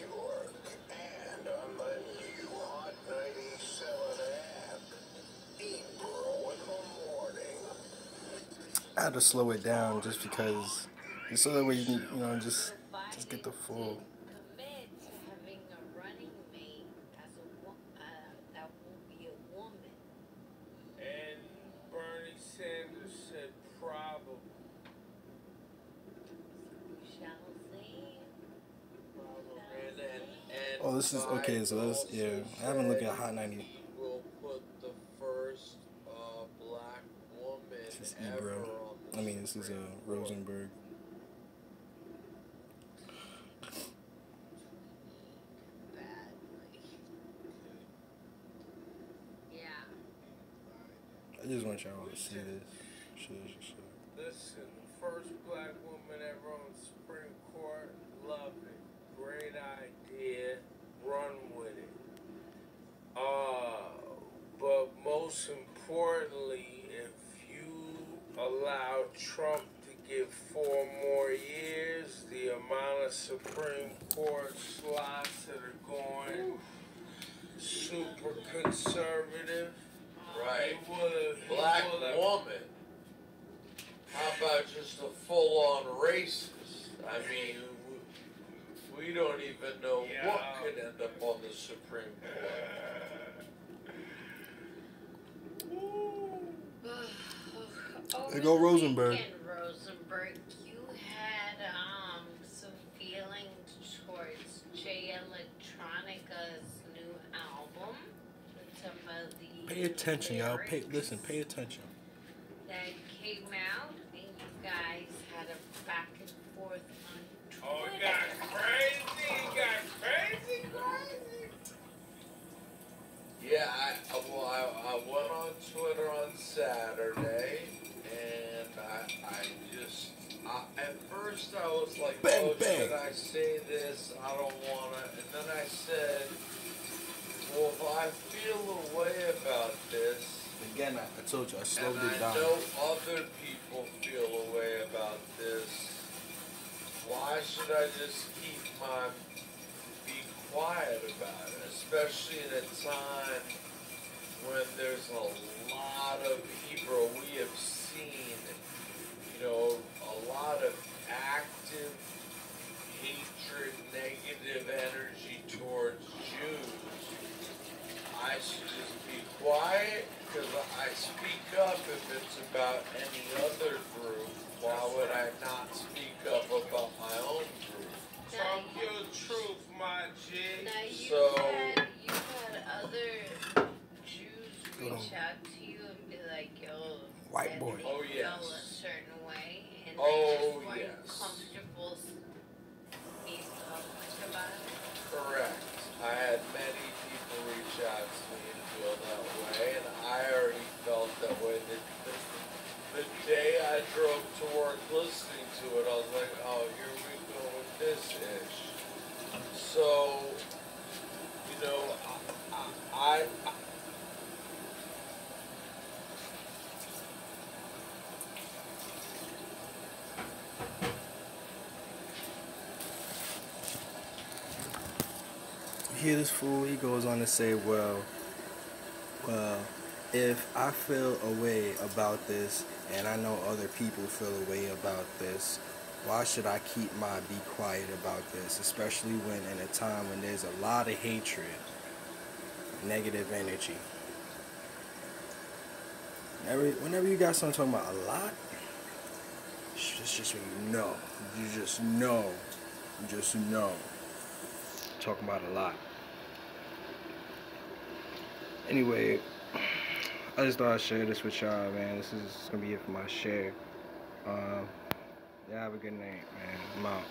York and on the new Hot 97 app. Eat in the morning. I had to slow it down just because, just so that way you can, you know, just, just get the full. Sanders said probably. Oh, this is okay. So that's yeah. I haven't looked at Hot 90. He will put the first uh, black woman This is Ebro. I mean, this is uh Rosenberg. Yeah. I just want y'all to see this. Shit, shit, shit. Listen, first black woman ever on the Supreme Court. Love it. Great idea. Run with it. Uh, but most importantly, if you allow Trump to get four more years, the amount of Supreme Court slots that are going super conservative. Right. Black woman. How about just a full-on racist? I mean, we, we don't even know what could end up on the Supreme Court. There go Rosenberg. Weekend, Rosenberg, you had um some feelings towards Jay Electronica's new album. Some of the Pay attention, y'all. Pay listen. Pay attention. That came out, and you guys had a back and forth on Twitter. Oh, it got crazy, it got crazy, crazy. Yeah, I, I- well, I, I went on Twitter on Saturday, just, I, at first I was like, Bang, oh, bang. should I say this? I don't wanna. And then I said, well, if I feel a way about this, Again, I, I told you I slowed and it I down. know other people feel a way about this. Why should I just keep my be quiet about it, especially at a time when there's a lot of people we have seen, negative energy towards Jews. I should just be quiet because I speak up if it's about any other group. Why would I not speak up about my own group? Talk your truth, my G. Now you So- had you had other Jews reach out to you and be like, "Yo, White boy. Oh, yes. feel a certain way," and Oh, they just weren't yes. comfortable being public about it. Correct. I had many people reach out to me and feel that way, and I already felt that way. The, the, the day I drove to work listening to it, I was like, oh, here we go with this ish. So, you know, I, I, I hear this fool? He goes on to say, well, well, if I feel a way about this and I know other people feel a way about this, why should I keep my be quiet about this? Especially when in a time when there's a lot of hatred, negative energy. Whenever, whenever you got something talking about a lot, it's just when you know. You just know. You just know. Talking about a lot. Anyway, I just thought I'd share this with y'all, man. This is gonna be it for my share. Um, yeah, have a good night, man. I'm out.